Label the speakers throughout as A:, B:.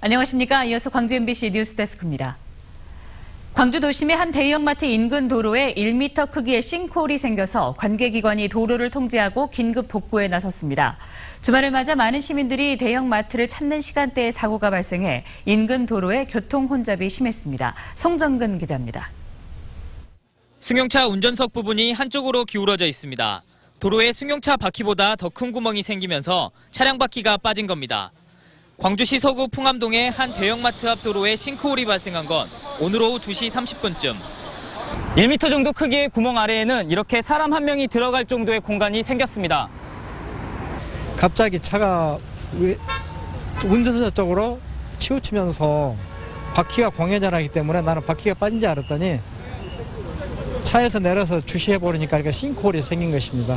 A: 안녕하십니까. 이어서 광주 MBC 뉴스데스크입니다. 광주 도심의 한 대형마트 인근 도로에 1m 크기의 싱크홀이 생겨서 관계기관이 도로를 통제하고 긴급 복구에 나섰습니다. 주말을 맞아 많은 시민들이 대형마트를 찾는 시간대에 사고가 발생해 인근 도로에 교통 혼잡이 심했습니다. 송정근 기자입니다.
B: 승용차 운전석 부분이 한쪽으로 기울어져 있습니다. 도로에 승용차 바퀴보다 더 큰 구멍이 생기면서 차량 바퀴가 빠진 겁니다. 광주시 서구 풍암동의 한 대형마트 앞 도로에 싱크홀이 발생한 건 오늘 오후 2시 30분쯤. 1m 정도 크기의 구멍 아래에는 이렇게 사람 한 명이 들어갈 정도의 공간이 생겼습니다.
C: 갑자기 차가 왜- 운전석 쪽으로 치우치면서 바퀴가 공연전하기 때문에 나는 바퀴가 빠진 줄 알았더니 차에서 내려서 주시해 버리니까 이렇게 싱크홀이 생긴 것입니다.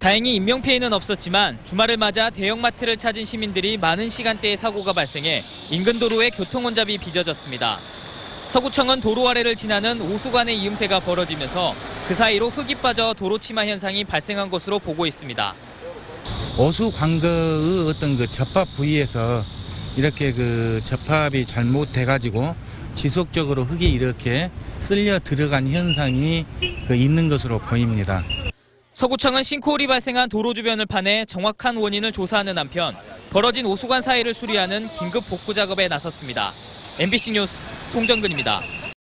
B: 다행히 인명피해는 없었지만 주말을 맞아 대형마트를 찾은 시민들이 많은 시간대에 사고가 발생해 인근 도로에 교통 혼잡이 빚어졌습니다. 서구청은 도로 아래를 지나는 오수관의 이음새가 벌어지면서 그 사이로 흙이 빠져 도로 침하 현상이 발생한 것으로 보고 있습니다.
D: 오수 광거의 어떤 그 접합 부위에서 이렇게 그 접합이 잘못돼가지고 지속적으로 흙이 이렇게 쓸려 들어간 현상이 그 있는 것으로 보입니다.
B: 서구청은 싱크홀이 발생한 도로 주변을 파내 정확한 원인을 조사하는 한편 벌어진 오수관 사이를 수리하는 긴급 복구 작업에 나섰습니다. MBC 뉴스 송정근입니다.